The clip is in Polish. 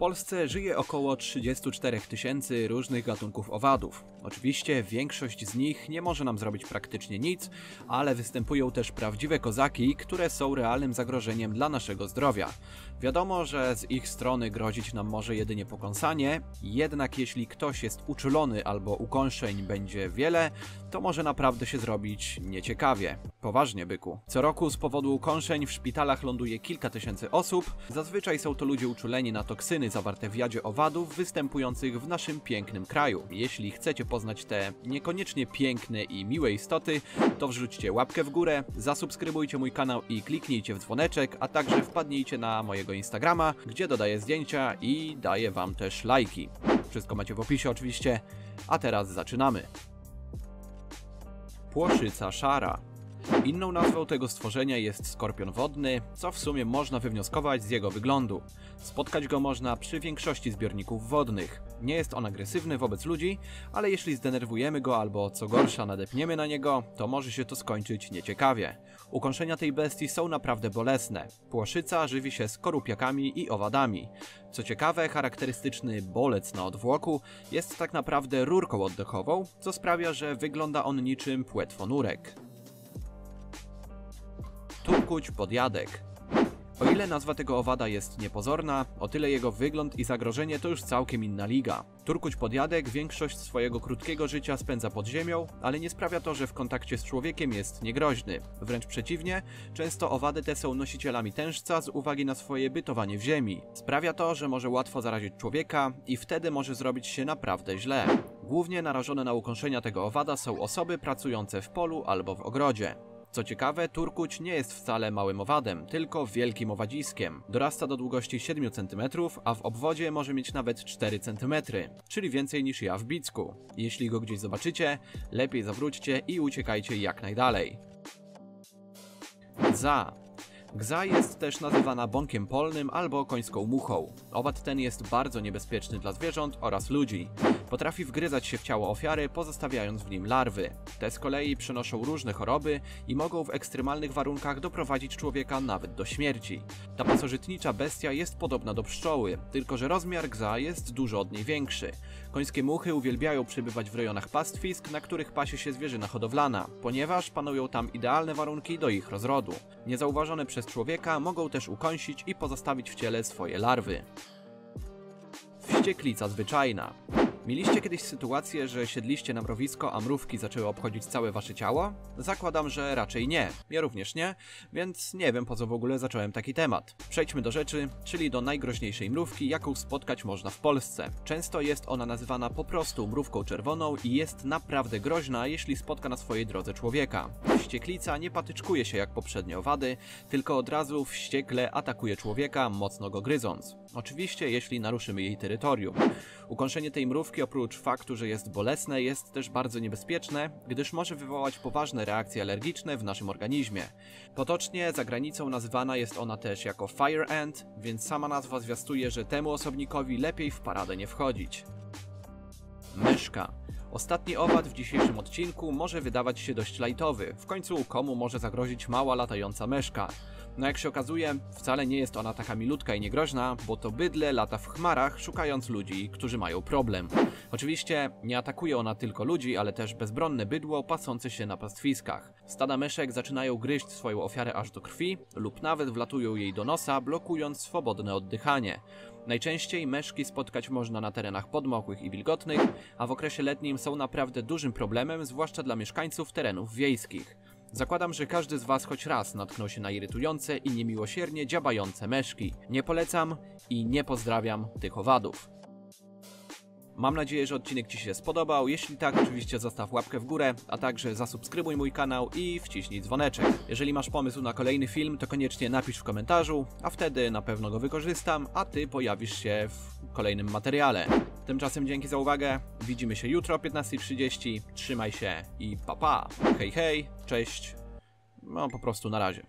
Polsce żyje około 34 tysięcy różnych gatunków owadów. Oczywiście większość z nich nie może nam zrobić praktycznie nic, ale występują też prawdziwe kozaki, które są realnym zagrożeniem dla naszego zdrowia. Wiadomo, że z ich strony grozić nam może jedynie pokąsanie, jednak jeśli ktoś jest uczulony albo ukąszeń będzie wiele, to może naprawdę się zrobić nieciekawie. Poważnie, byku. Co roku z powodu ukąszeń w szpitalach ląduje kilka tysięcy osób. Zazwyczaj są to ludzie uczuleni na toksyny zawarte w jadzie owadów występujących w naszym pięknym kraju. Jeśli chcecie poznać te niekoniecznie piękne i miłe istoty, to wrzućcie łapkę w górę, zasubskrybujcie mój kanał i kliknijcie w dzwoneczek, a także wpadnijcie na mojego Instagrama, gdzie dodaję zdjęcia i daję wam też lajki. Wszystko macie w opisie oczywiście, a teraz zaczynamy. Płoszyca szara. Inną nazwą tego stworzenia jest skorpion wodny, co w sumie można wywnioskować z jego wyglądu. Spotkać go można przy większości zbiorników wodnych. Nie jest on agresywny wobec ludzi, ale jeśli zdenerwujemy go albo co gorsza nadepniemy na niego, to może się to skończyć nieciekawie. Ukąszenia tej bestii są naprawdę bolesne. Płoszyca żywi się skorupiakami i owadami. Co ciekawe, charakterystyczny bolec na odwłoku jest tak naprawdę rurką oddechową, co sprawia, że wygląda on niczym płetwonurek. Turkuć podjadek. O ile nazwa tego owada jest niepozorna, o tyle jego wygląd i zagrożenie to już całkiem inna liga. Turkuć podjadek większość swojego krótkiego życia spędza pod ziemią, ale nie sprawia to, że w kontakcie z człowiekiem jest niegroźny. Wręcz przeciwnie, często owady te są nosicielami tężca z uwagi na swoje bytowanie w ziemi. Sprawia to, że może łatwo zarazić człowieka i wtedy może zrobić się naprawdę źle. Głównie narażone na ukąszenia tego owada są osoby pracujące w polu albo w ogrodzie. Co ciekawe, turkuć nie jest wcale małym owadem, tylko wielkim owadziskiem. Dorasta do długości 7 cm, a w obwodzie może mieć nawet 4 cm, czyli więcej niż ja w bicku. Jeśli go gdzieś zobaczycie, lepiej zawróćcie i uciekajcie jak najdalej. Za Gza jest też nazywana bąkiem polnym albo końską muchą. Owad ten jest bardzo niebezpieczny dla zwierząt oraz ludzi. Potrafi wgryzać się w ciało ofiary, pozostawiając w nim larwy. Te z kolei przenoszą różne choroby i mogą w ekstremalnych warunkach doprowadzić człowieka nawet do śmierci. Ta pasożytnicza bestia jest podobna do pszczoły, tylko że rozmiar gza jest dużo od niej większy. Końskie muchy uwielbiają przebywać w rejonach pastwisk, na których pasie się zwierzyna hodowlana, ponieważ panują tam idealne warunki do ich rozrodu. Niezauważone przez człowieka mogą też ukąsić i pozostawić w ciele swoje larwy. Wścieklica zwyczajna. Mieliście kiedyś sytuację, że siedliście na mrowisko, a mrówki zaczęły obchodzić całe wasze ciało? Zakładam, że raczej nie. Ja również nie, więc nie wiem po co w ogóle zacząłem taki temat. Przejdźmy do rzeczy, czyli do najgroźniejszej mrówki, jaką spotkać można w Polsce. Często jest ona nazywana po prostu mrówką czerwoną i jest naprawdę groźna, jeśli spotka na swojej drodze człowieka. Wścieklica nie patyczkuje się jak poprzednie owady, tylko od razu wściekle atakuje człowieka, mocno go gryząc. Oczywiście, jeśli naruszymy jej terytorium. Ukąszenie tej mrówki oprócz faktu, że jest bolesne, jest też bardzo niebezpieczne, gdyż może wywołać poważne reakcje alergiczne w naszym organizmie. Potocznie za granicą nazywana jest ona też jako Fire Ant, więc sama nazwa zwiastuje, że temu osobnikowi lepiej w paradę nie wchodzić. Myszka. Ostatni owad w dzisiejszym odcinku może wydawać się dość lajtowy, w końcu komu może zagrozić mała latająca myszka. No jak się okazuje, wcale nie jest ona taka milutka i niegroźna, bo to bydle lata w chmarach, szukając ludzi, którzy mają problem. Oczywiście nie atakuje ona tylko ludzi, ale też bezbronne bydło pasące się na pastwiskach. Stada myszek zaczynają gryźć swoją ofiarę aż do krwi, lub nawet wlatują jej do nosa, blokując swobodne oddychanie. Najczęściej meszki spotkać można na terenach podmokłych i wilgotnych, a w okresie letnim są naprawdę dużym problemem, zwłaszcza dla mieszkańców terenów wiejskich. Zakładam, że każdy z Was choć raz natknął się na irytujące i niemiłosiernie dziabające meszki. Nie polecam i nie pozdrawiam tych owadów. Mam nadzieję, że odcinek Ci się spodobał. Jeśli tak, oczywiście zostaw łapkę w górę, a także zasubskrybuj mój kanał i wciśnij dzwoneczek. Jeżeli masz pomysł na kolejny film, to koniecznie napisz w komentarzu, a wtedy na pewno go wykorzystam, a Ty pojawisz się w kolejnym materiale. Tymczasem dzięki za uwagę, widzimy się jutro o 15.30, trzymaj się i pa pa. Hej hej, cześć, no po prostu na razie.